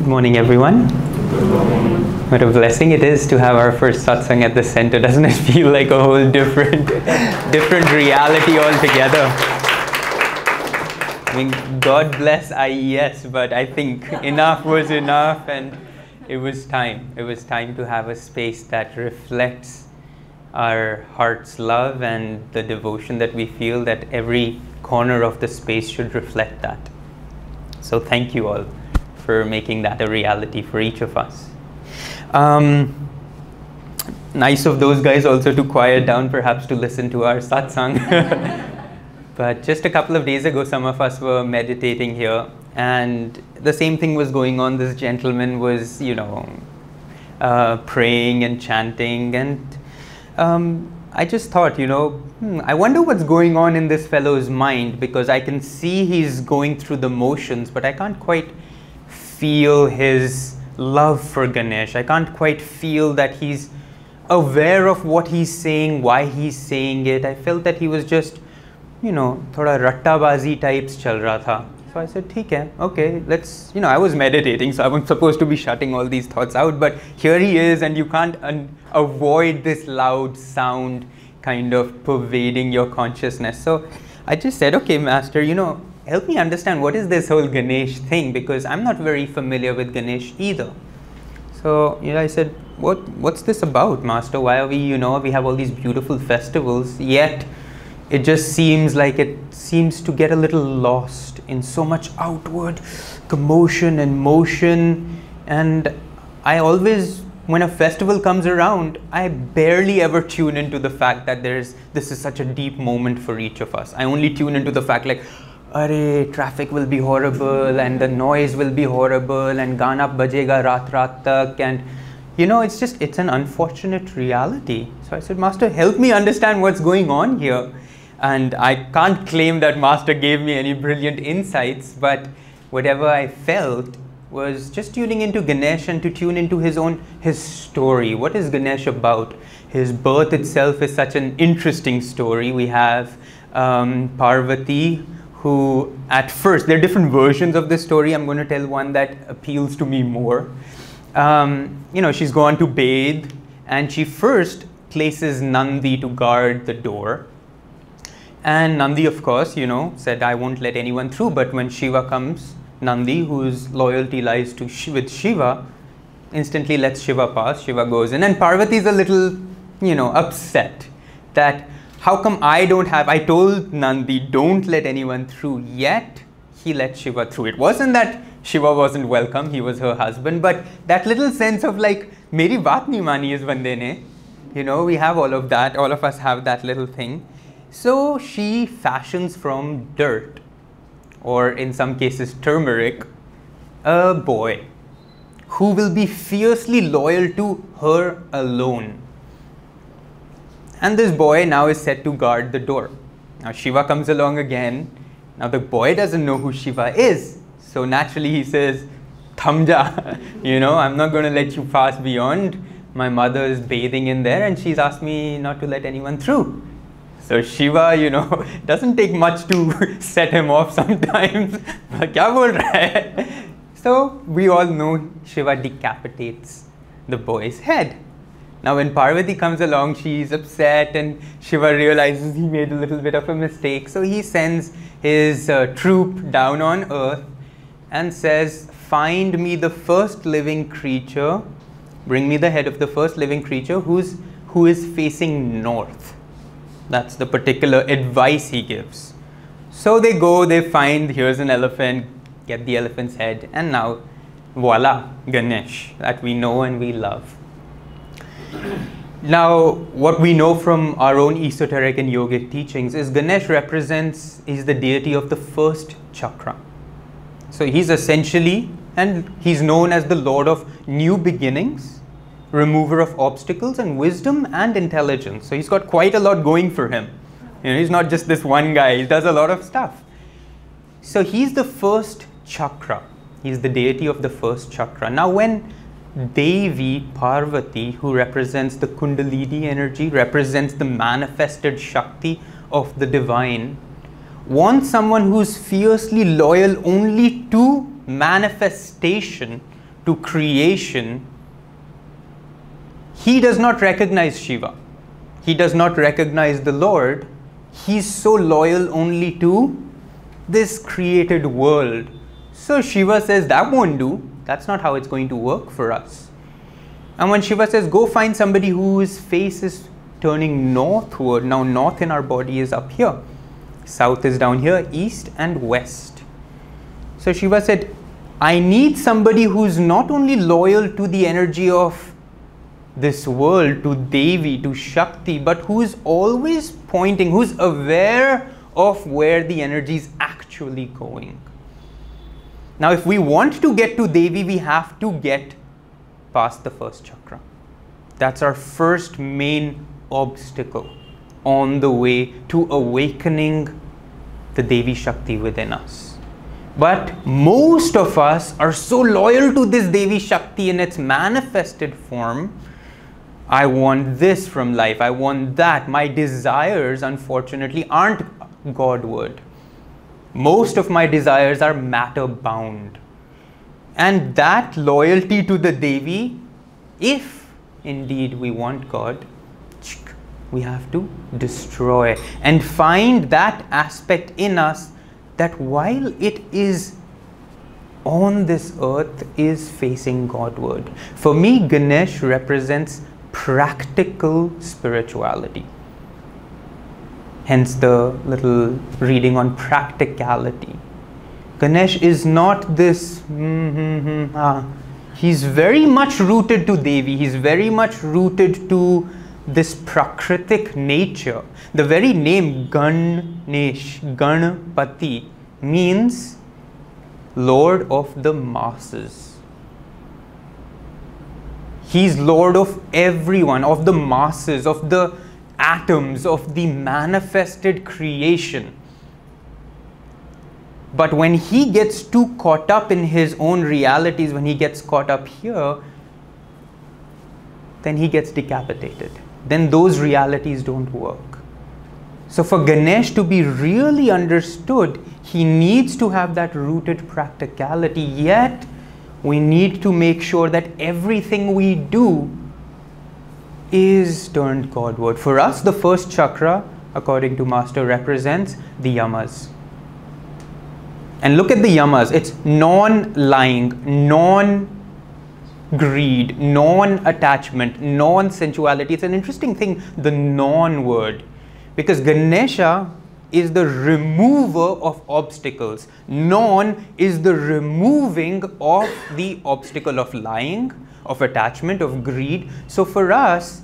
Good morning, everyone. What a blessing it is to have our first satsang at the center. Doesn't it feel like a whole different, different reality altogether? I mean, God bless IES, but I think enough was enough, and it was time. It was time to have a space that reflects our heart's love and the devotion that we feel that every corner of the space should reflect that. So, thank you all for making that a reality for each of us. Um, nice of those guys also to quiet down, perhaps to listen to our satsang. but just a couple of days ago, some of us were meditating here, and the same thing was going on. This gentleman was, you know, uh, praying and chanting, and um, I just thought, you know, hmm, I wonder what's going on in this fellow's mind because I can see he's going through the motions, but I can't quite feel his love for Ganesh. I can't quite feel that he's aware of what he's saying, why he's saying it. I felt that he was just, you know, thoda rattabazi types chal raha tha. So I said, ठीक है, okay, let's, you know, I was meditating, so I was supposed to be shutting all these thoughts out, but here he is, and you can't un- avoid this loud sound kind of pervading your consciousness. So I just said, okay, Master, you know, help me understand what is this whole Ganesh thing, because I'm not very familiar with Ganesh either. So you know, I said, what, what's this about, Master? Why are we, you know, we have all these beautiful festivals, yet it just seems like it seems to get a little lost in so much outward commotion and motion. And I always, when a festival comes around, I barely ever tune into the fact that there's this is such a deep moment for each of us. I only tune into the fact like, Traffic will be horrible and the noise will be horrible and gana bajega rat rat tak and you know it's just it's an unfortunate reality so i said master help me understand what's going on here and I can't claim that Master gave me any brilliant insights, but whatever I felt was just tuning into Ganesh and to tune into his own his story. What is Ganesh about? His birth itself is such an interesting story. We have um, Parvati, who at first there are different versions of this story. I'm going to tell one that appeals to me more. Um, you know, she's gone to bathe, and she first places Nandi to guard the door and Nandi, of course, you know, said, I won't let anyone through. But when Shiva comes, Nandi, whose loyalty lies to with Shiva, instantly lets Shiva pass. Shiva goes in. And Parvati is a little, you know, upset that how come I don't have, I told Nandi, don't let anyone through, yet he let Shiva through. It wasn't that Shiva wasn't welcome, he was her husband, but that little sense of like, Meri baat nahi mani is bande ne. You know, we have all of that, all of us have that little thing. So she fashions from dirt, or in some cases turmeric, a boy who will be fiercely loyal to her alone. And this boy now is set to guard the door. Now Shiva comes along again. Now the boy doesn't know who Shiva is. So naturally he says, Thamja, you know, I'm not going to let you pass beyond. My mother is bathing in there and she's asked me not to let anyone through. So Shiva, you know, doesn't take much to set him off sometimes. So we all know Shiva decapitates the boy's head. Now when Parvati comes along, she's upset and Shiva realizes he made a little bit of a mistake. So he sends his uh, troop down on earth and says, find me the first living creature, bring me the head of the first living creature who's, who is facing north. That's the particular advice he gives. So they go, they find here's an elephant, get the elephant's head, and now voila, Ganesh that we know and we love. Now, what we know from our own esoteric and yogic teachings is Ganesh represents, he's the deity of the first chakra. So he's essentially, and he's known as the Lord of new beginnings remover of obstacles and wisdom and intelligence. So he's got quite a lot going for him. You know, he's not just this one guy, he does a lot of stuff. So he's the first chakra. He's the deity of the first chakra. Now, when Devi Parvati, who represents the Kundalini energy, represents the manifested Shakti of the divine, wants someone who's fiercely loyal only to manifestation to creation, he does not recognize Shiva. He does not recognize the Lord. He's so loyal only to this created world. So Shiva says, That won't do. That's not how it's going to work for us. And when Shiva says, Go find somebody whose face is turning northward, now north in our body is up here, south is down here, east and west. So Shiva said, I need somebody who's not only loyal to the energy of this world, to Devi, to Shakti, but who is always pointing, who's aware of where the energy is actually going. Now, if we want to get to Devi, we have to get past the first chakra. That's our first main obstacle on the way to awakening the Devi Shakti within us. But most of us are so loyal to this Devi Shakti in its manifested form I want this from life, I want that. My desires, unfortunately, aren't Godward. Most of my desires are matter bound. And that loyalty to the Devi, if indeed we want God, we have to destroy and find that aspect in us that while it is on this earth is facing Godward. For me, Ganesh represents practical spirituality. Hence the little reading on practicality. Ganesh is not this, mm-hmm, ah. he's very much rooted to Devi, he's very much rooted to this prakritic nature. The very name Ganesh, Ganpati, means Lord of the masses He's Lord of everyone, of the masses, of the atoms, of the manifested creation. But when he gets too caught up in his own realities, when he gets caught up here, then he gets decapitated. Then those realities don't work. So, for Ganesh to be really understood, he needs to have that rooted practicality, yet we need to make sure that everything we do is turned Godward. For us, the first chakra, according to Master, represents the yamas. And look at the yamas. It's non lying, non greed, non attachment, non sensuality. It's an interesting thing, the non word. Because Ganesha is the remover of obstacles. Non is the removing of the obstacle of lying, of attachment, of greed. So for us,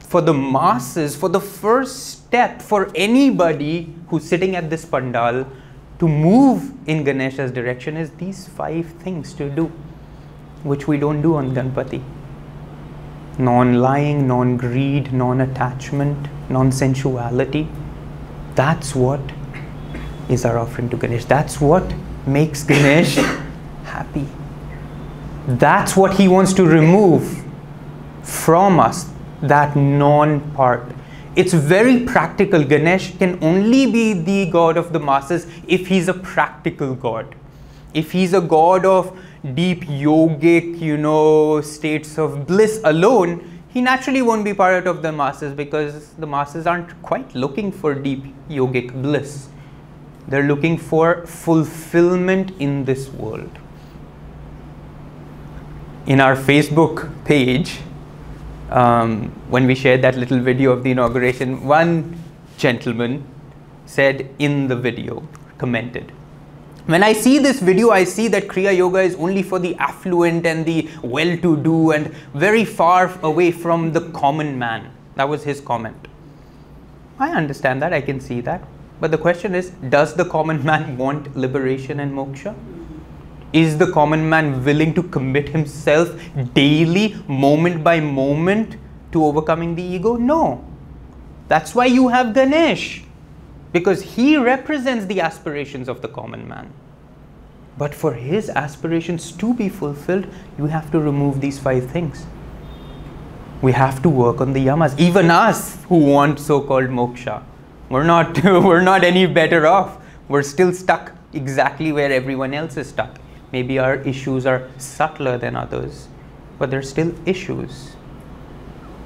for the masses, for the first step for anybody who's sitting at this pandal to move in Ganesha's direction is these five things to do, which we don't do on Ganpati. Non lying, non greed, non attachment, non sensuality that's what is our offering to Ganesh. That's what makes Ganesh. That's what he wants to remove from us, that non part. It's very practical. Ganesh can only be the god of the masses if he's a practical god. If he's a god of deep yogic, you know, states of bliss alone, he naturally won't be part of the masses because the masses aren't quite looking for deep yogic bliss. They're looking for fulfillment in this world. In our Facebook page, um, when we shared that little video of the inauguration, one gentleman said in the video, commented, when I see this video, I see that Kriya Yoga is only for the affluent and the well to do and very far away from the common man. That was his comment. I understand that, I can see that. But the question is does the common man want liberation and moksha? Is the common man willing to commit himself daily, moment by moment, to overcoming the ego? No. That's why you have Ganesh because he represents the aspirations of the common man. But for his aspirations to be fulfilled, you have to remove these five things. We have to work on the yamas. Even us who want so-called moksha, we're not we're not any better off. We're still stuck exactly where everyone else is stuck. Maybe our issues are subtler than others, but they're still issues.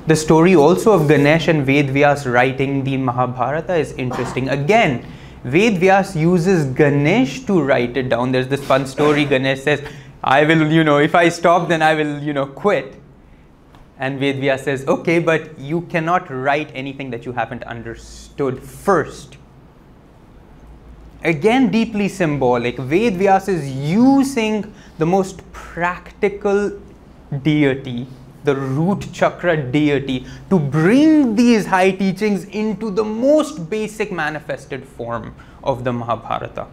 The story also of Ganesh and Ved Vyas writing the Mahabharata is interesting. Again, Ved Vyas uses Ganesh to write it down. There's this fun story. Ganesh says, I will, you know, if I stop, then I will, you know, quit. And Ved Vyas says, okay, but you cannot write anything that you haven't understood first. Again, deeply symbolic. Ved Vyas is using the most practical deity the root chakra deity to bring these high teachings into the most basic manifested form of the Mahabharata.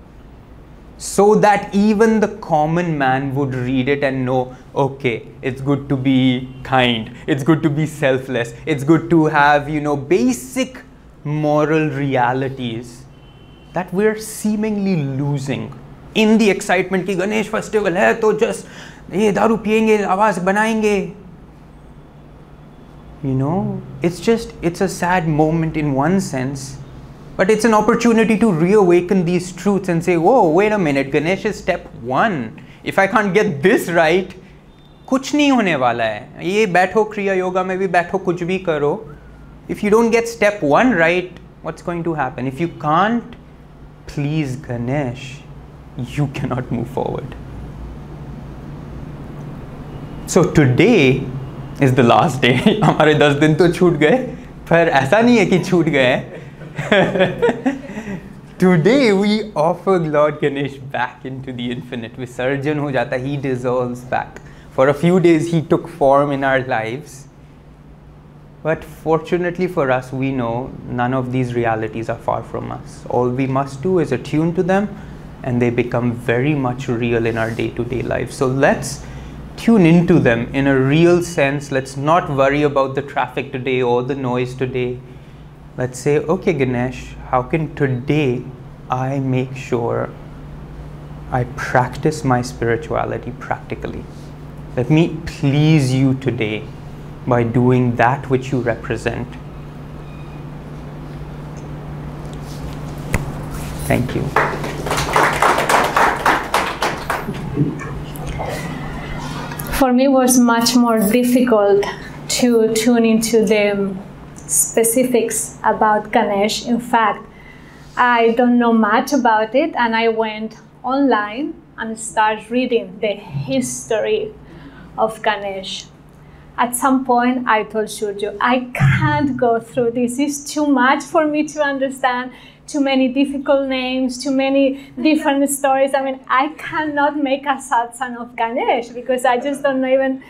So that even the common man would read it and know, okay, it's good to be kind, it's good to be selfless, it's good to have, you know, basic moral realities that we're seemingly losing in the excitement कि Ganesh festival है तो just ये दारू पियेंगे आवाज़ बनाएंगे you know it's just it's a sad moment in one sense but it's an opportunity to reawaken these truths and say whoa wait a minute ganesh is step one if i can't get this right कुछ नहीं होने वाला है ये बैठो क्रिया योगा में भी बैठो कुछ भी करो if you don't get step one right what's going to happen if you can't please ganesh you cannot move forward so today is the last day हमारे दस दिन तो छूट गए पर ऐसा नहीं है कि छूट गए today we offer Lord Ganesh back in to the infinite विसर्जन हो जाता ही dissolve back for a few days he took form in our lives But fortunately for us, we know none of these realities are far from us. All we must do is attune to them, and they become very much real in our day to day life. So let's tune into them in a real sense. Let's not worry about the traffic today or the noise today. Let's say, okay, Ganesh, how can today I make sure I practice my spirituality practically? Let me please you today by doing that which you represent. Thank you. for me it was much more difficult to tune into the specifics about Ganesh. In fact, I don't know much about it, and I went online and started reading the history of Ganesh. At some point, I told Shurjo, I can't go through this. It's too much for me to understand too many difficult names, too many different stories. I mean, I cannot make a satsang of Ganesh because I just don't know even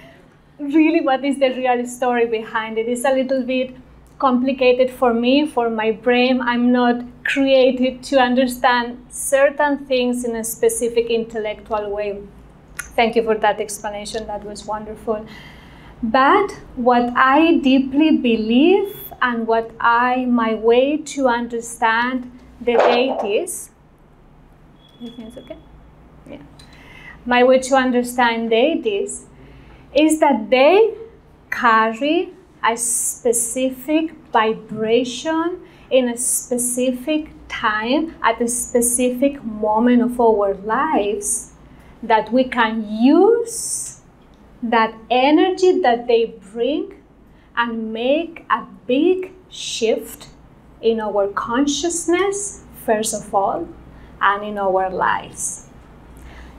really what is the real story behind it. It's a little bit complicated for me, for my brain. I'm not created to understand certain things in a specific intellectual way. Thank you for that explanation. That was wonderful. But what I deeply believe and what I, my way to understand the deities, everything's okay? Yeah. My way to understand deities is that they carry a specific vibration in a specific time at a specific moment of our lives that we can use that energy that they bring and make a big shift in our consciousness, first of all, and in our lives.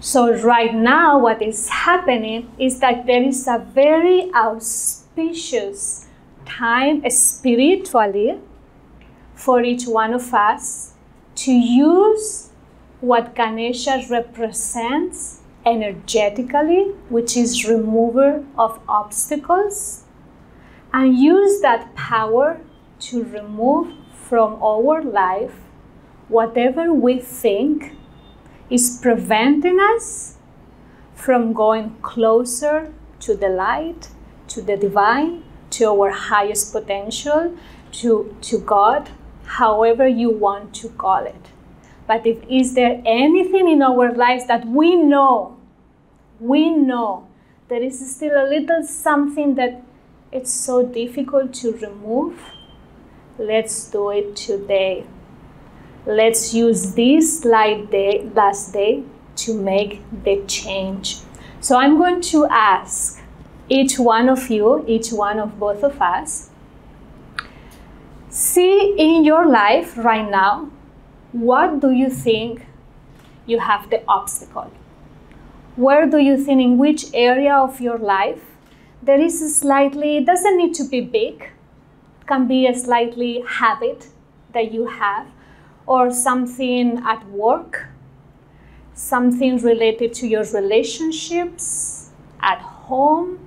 So, right now, what is happening is that there is a very auspicious time spiritually for each one of us to use what Ganesha represents energetically, which is remover of obstacles and use that power to remove from our life whatever we think is preventing us from going closer to the light, to the divine, to our highest potential, to, to God, however you want to call it. But if is there anything in our lives that we know, we know there is still a little something that it's so difficult to remove, let's do it today. Let's use this light day, last day to make the change. So I'm going to ask each one of you, each one of both of us, see in your life right now, what do you think you have the obstacle? Where do you think, in which area of your life, there is a slightly, it doesn't need to be big, can be a slightly habit that you have, or something at work, something related to your relationships, at home,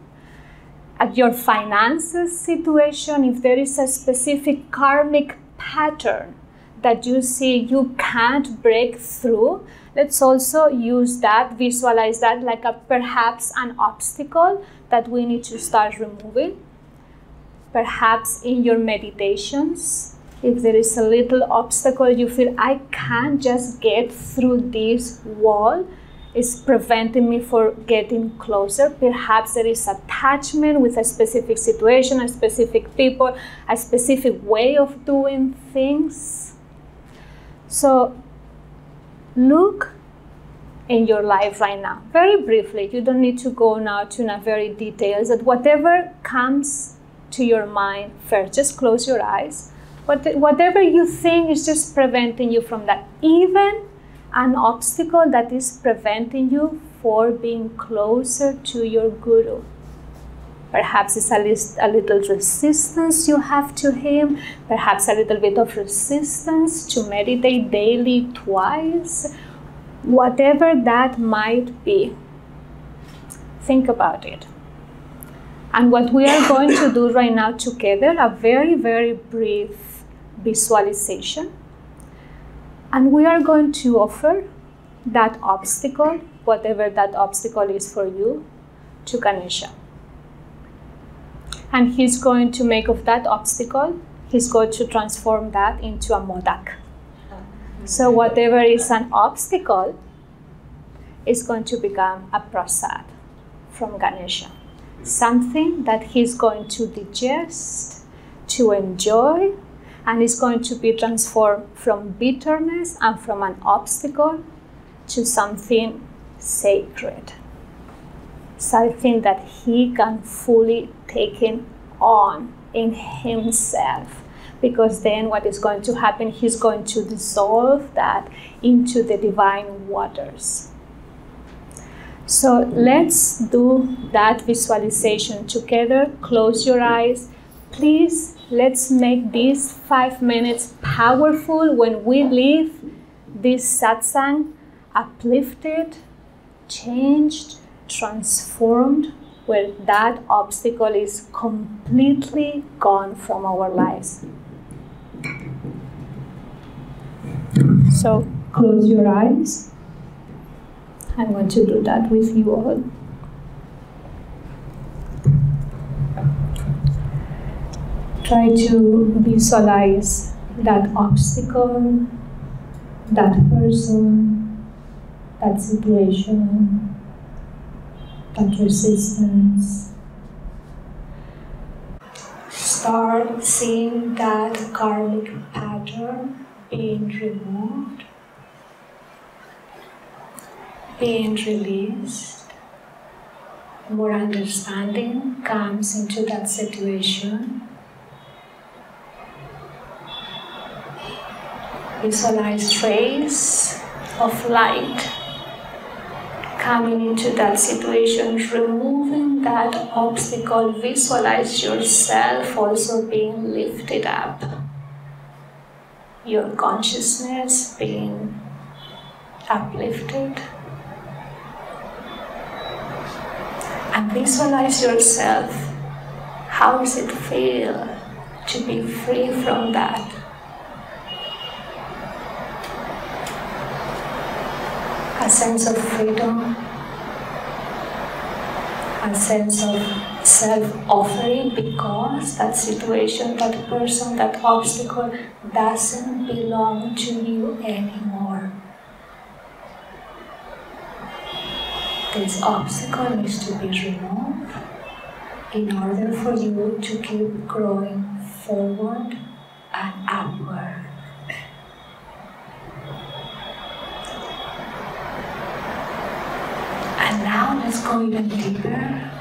at your finances situation, if there is a specific karmic pattern that you see you can't break through, let's also use that, visualize that like a perhaps an obstacle that we need to start removing. Perhaps in your meditations, if there is a little obstacle you feel I can't just get through this wall, is preventing me for getting closer. Perhaps there is attachment with a specific situation, a specific people, a specific way of doing things. So look in your life right now, very briefly. You don't need to go now to a very details. That whatever comes to your mind first, just close your eyes. But whatever you think is just preventing you from that, even an obstacle that is preventing you for being closer to your guru. Perhaps it's a, little resistance you have to him, perhaps a little bit of resistance to meditate daily twice, whatever that might be. Think about it. And what we are going to do right now together, a very, very brief visualization and we are going to offer that obstacle, whatever that obstacle is for you, to Ganesha. And he's going to make of that obstacle, he's going to transform that into a modak. So whatever is an obstacle is going to become a prasad from Ganesha. Something that he's going to digest, to enjoy, and is going to be transformed from bitterness and from an obstacle to something sacred, something that he can fully take on in himself. Because then, what is going to happen? He's going to dissolve that into the divine waters. So, let's do that visualization together. Close your eyes. Please Let's make these five minutes powerful when we leave this satsang uplifted, changed, transformed, where that obstacle is completely gone from our lives. So close your eyes. I'm going to do that with you all. try to visualize that obstacle, that person, that situation, that resistance. Start seeing that karmic pattern being removed, being released. More understanding comes into that situation. visualize rays of light coming into that situation, removing that obstacle. Visualize yourself also being lifted up, your consciousness being uplifted. And visualize yourself. How does it feel to be free from that? a sense of freedom, a sense of self offering because that situation, that person, that obstacle doesn't belong to you anymore. This obstacle needs to be removed in order for you to keep growing forward and upward. Even deeper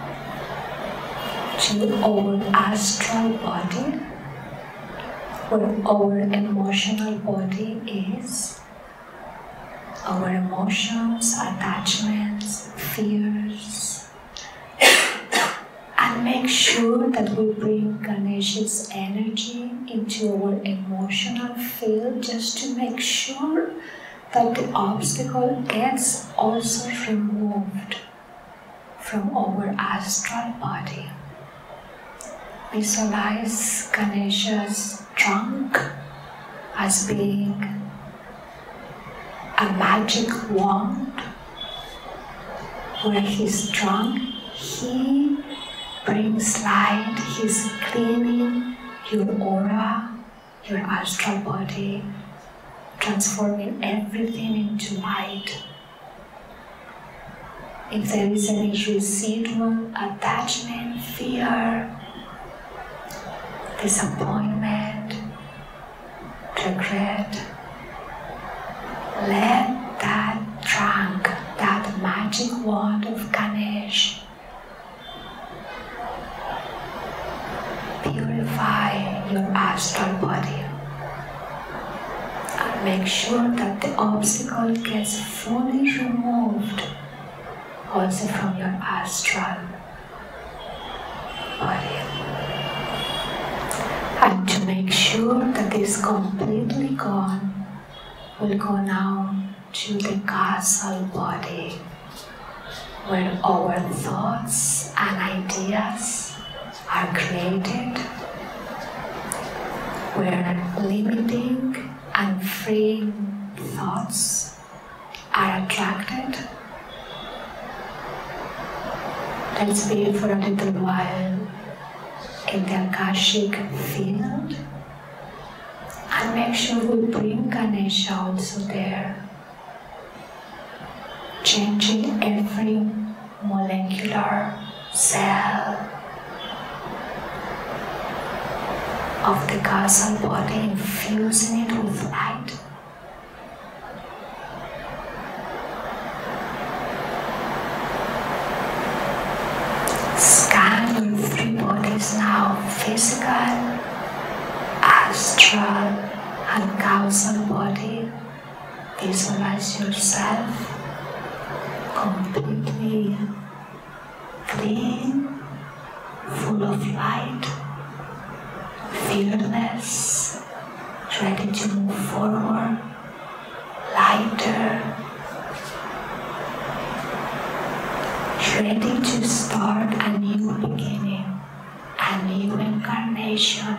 to our astral body, where our emotional body is, our emotions, attachments, fears, and make sure that we bring Ganesh's energy into our emotional field just to make sure that the obstacle gets also removed from our astral body. Visualize Ganesha's trunk as being a magic wand where he's drunk, he brings light, he's cleaning your aura, your astral body, transforming everything into light. If there is any residual attachment, fear, disappointment, regret, let that trunk, that magic wand of Ganesh purify your astral body. And make sure that the obstacle gets fully removed also from your astral body. And to make sure that is completely gone, we'll go now to the causal body where our thoughts and ideas are created, where limiting and freeing thoughts are attracted. Let's be for a little while in the Akashic field and make sure we bring Ganesha also there, changing every molecular cell of the causal body, infusing it with light. Ready to move forward, lighter, ready to start a new beginning, a new incarnation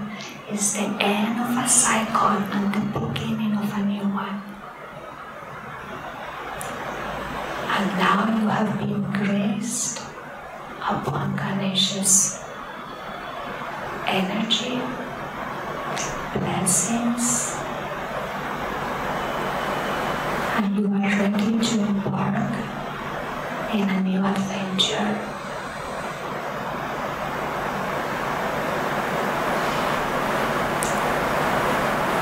is the end of a cycle and the beginning of a new one. And now you have been graced upon Ganesha's energy blessings and you are ready to embark in a new adventure.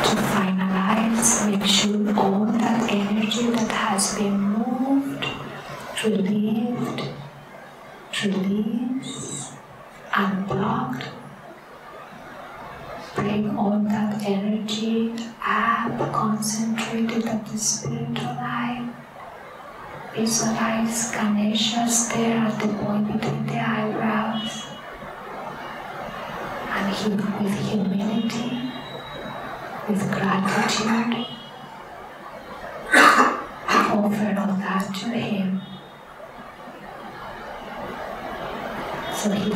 To finalize, make sure all that energy that has been moved, relieved, released, unblocked bring all that energy up, concentrated at the spiritual eye. Visualize Ganesha there at the point between the eyebrows. And he, with humility, with gratitude, offer all that to him. So he